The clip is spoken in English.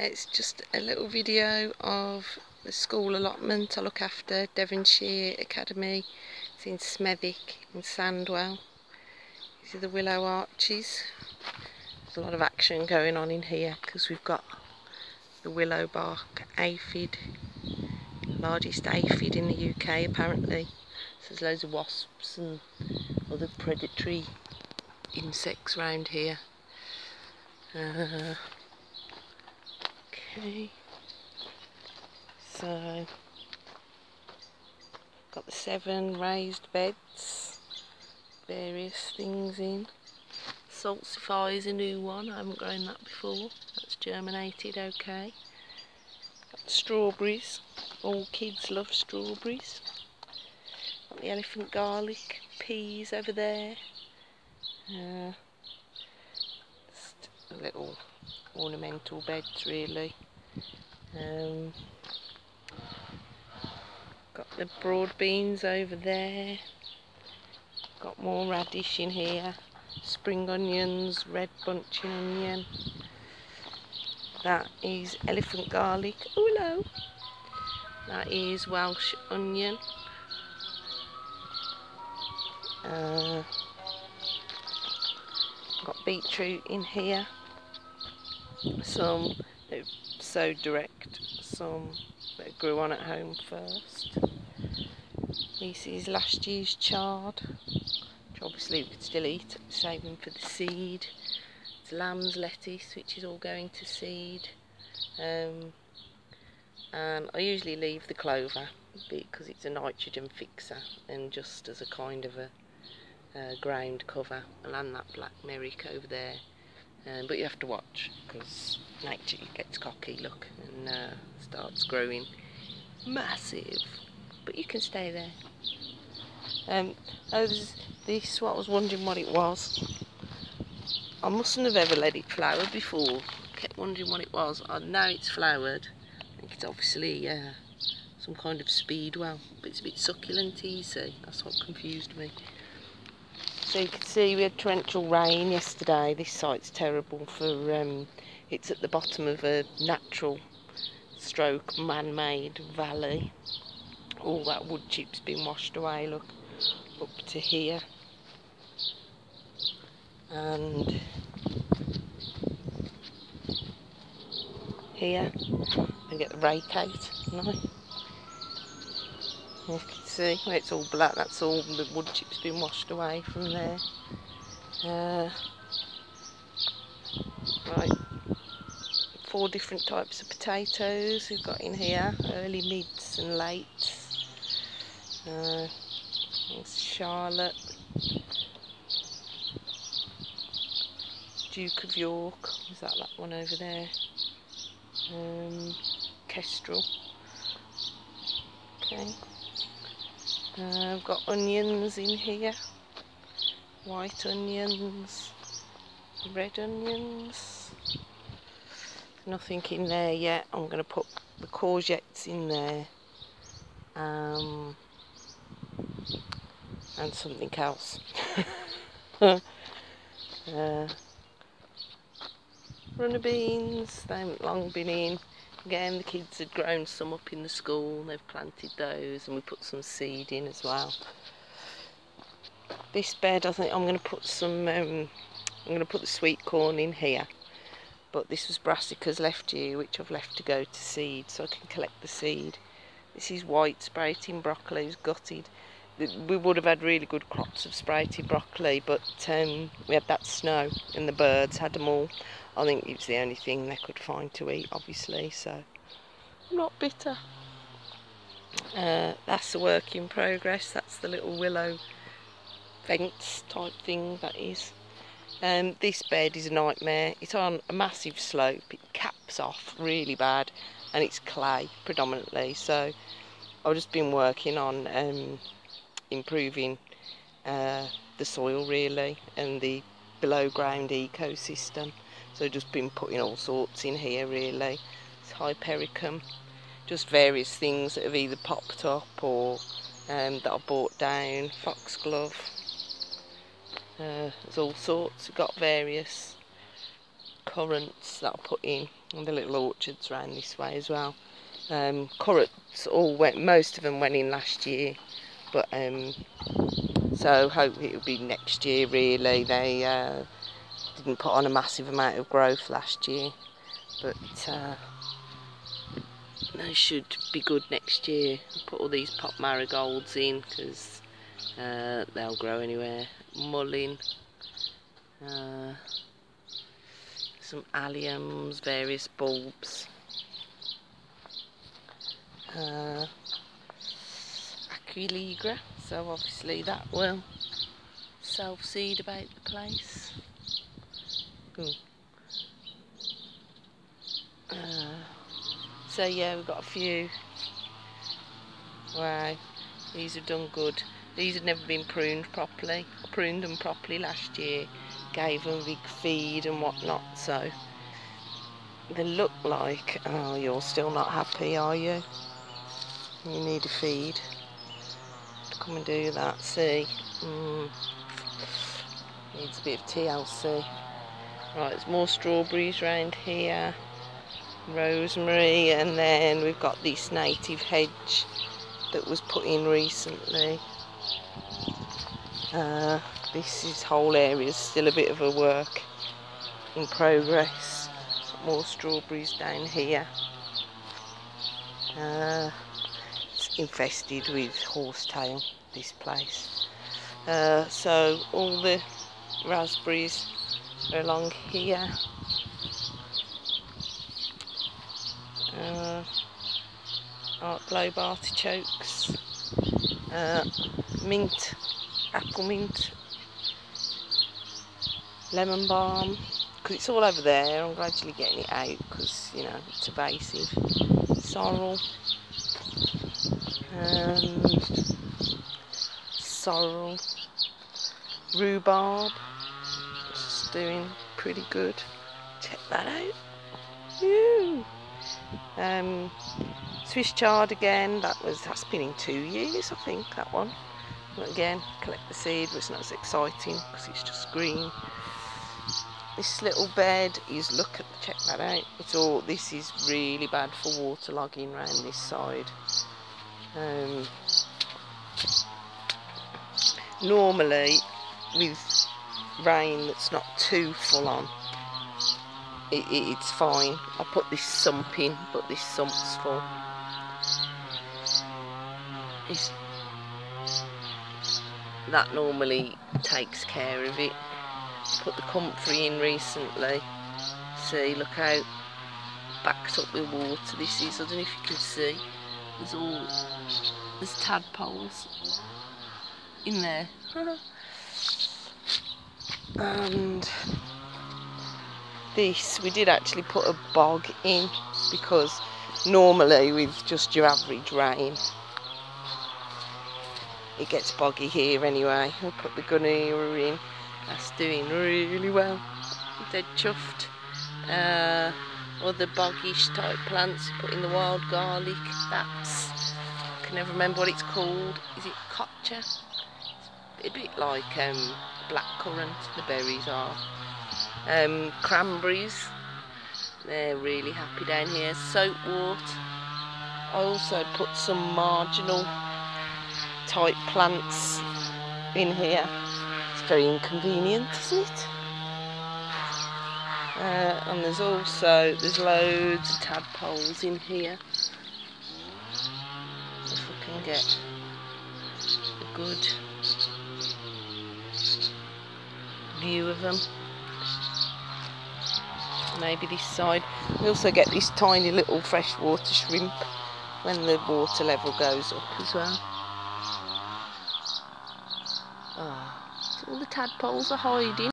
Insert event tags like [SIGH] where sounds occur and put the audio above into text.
It's just a little video of the school allotment I look after, Devonshire Academy. It's in Smethwick in Sandwell. These are the willow arches. There's a lot of action going on in here because we've got the willow bark aphid, largest aphid in the UK apparently. So there's loads of wasps and other predatory insects around here. Uh, Okay, so got the seven raised beds, various things in. Salsify is a new one, I haven't grown that before, that's germinated okay. Got strawberries, all kids love strawberries. Got the elephant garlic, peas over there. Uh, just a little ornamental beds really. Um, got the broad beans over there. Got more radish in here. Spring onions, red bunching onion. That is elephant garlic. Oh hello. That is Welsh onion. Uh, got beetroot in here. Some so direct some that grew on at home first. This is last year's chard, which obviously we could still eat, saving for the seed. It's lamb's lettuce, which is all going to seed. Um, and I usually leave the clover because it's a nitrogen fixer and just as a kind of a, ground cover. I'll land that black medick over there um, but you have to watch because nature gets cocky, look, and uh, starts growing massive. But you can stay there. Um, oh, this, this, what I was wondering what it was. I mustn't have ever let it flower before. Kept wondering what it was. I know it's flowered. I think it's obviously uh, some kind of speedwell, but it's a bit succulent, see. That's what confused me. So you can see we had torrential rain yesterday. This site's terrible for, um, it's at the bottom of a natural stroke man-made valley. All that wood chip's been washed away, look, up to here. And here, and get the rake out, no? You can see it's all black, that's all the wood chips been washed away from there. Uh, right, four different types of potatoes we've got in here, early, mids and lates. Uh, Charlotte, Duke of York, is that that one over there? Um, Kestrel. Okay. Uh, I've got onions in here, white onions, red onions. Nothing in there yet. I'm going to put the courgettes in there. Um, and something else. [LAUGHS] uh, runner beans, they haven't long been in. Again, the kids had grown some up in the school, they've planted those, and we put some seed in as well. This bed, I think I'm going to put some, um, I'm going to put the sweet corn in here. But this was brassicas left here, which I've left to go to seed, so I can collect the seed. This is white sprouting broccoli, it's gutted. We would have had really good crops of sprouted broccoli, but um, we had that snow, and the birds had them all. I think it was the only thing they could find to eat, obviously, so not bitter. Uh, that's a work in progress. That's the little willow fence type thing that is. Um, this bed is a nightmare. It's on a massive slope. It caps off really bad and it's clay predominantly. So I've just been working on um, improving uh, the soil really and the below ground ecosystem. So just been putting all sorts in here really. It's hypericum, just various things that have either popped up or um, that I bought down. Foxglove, uh, there's all sorts. We've got various currants that I put in, and the little orchards around this way as well. Um, currants all went, most of them went in last year, but um, so hope it'll be next year. Really, they uh, didn't put on a massive amount of growth last year, but uh, they should be good next year. Put all these pot marigolds in because uh, they'll grow anywhere. Mullein, uh, some alliums, various bulbs. Uh, So obviously that will self-seed about the place. Ooh. Uh, so yeah, we've got a few. Wow, these have done good. These had never been pruned properly. I pruned them properly last year, gave them a big feed and whatnot, so they look like, oh, you're still not happy, are you? You need a feed. Come and do that, see? Mm. Needs a bit of TLC. Right, there's more strawberries around here rosemary and then we've got this native hedge that was put in recently uh, this is whole area is still a bit of a work in progress more strawberries down here uh, infested with horsetail this place. Uh, so all the raspberries are along here. Uh, art globe artichokes, uh, mint, apple mint, lemon balm, because it's all over there, I'm gradually getting it out because, you know, it's evasive, sorrel, and sorrel, rhubarb, it's doing pretty good, check that out. Woo! Um, Swiss chard again, that was that's been in two years I think that one. But again, collect the seed, it's not as exciting because it's just green. This little bed is look at check that out. It's all this is really bad for waterlogging around this side. Um, normally with rain that's not too full on it, it, it's fine. I'll put this sump in, but this sump's full. It's, that normally takes care of it. Put the comfrey in recently. See, look how backed up with water this is. I don't know if you can see. There's all there's tadpoles in there. [LAUGHS] and this we did actually put a bog in because normally with just your average rain it gets boggy here anyway. We put the gunnera in. That's doing really well. Dead chuffed. Uh, other boggish type plants put in the wild garlic that's I can never remember what it's called. Is it kocha a bit like um, blackcurrant the berries are. Um, cranberries they're really happy down here. Soapwort I also put some marginal type plants in here. It's very inconvenient isn't it uh, and there's also there's loads of tadpoles in here if we can get a good view of them maybe this side. We also get this tiny little freshwater shrimp when the water level goes up as well. Oh, all the tadpoles are hiding.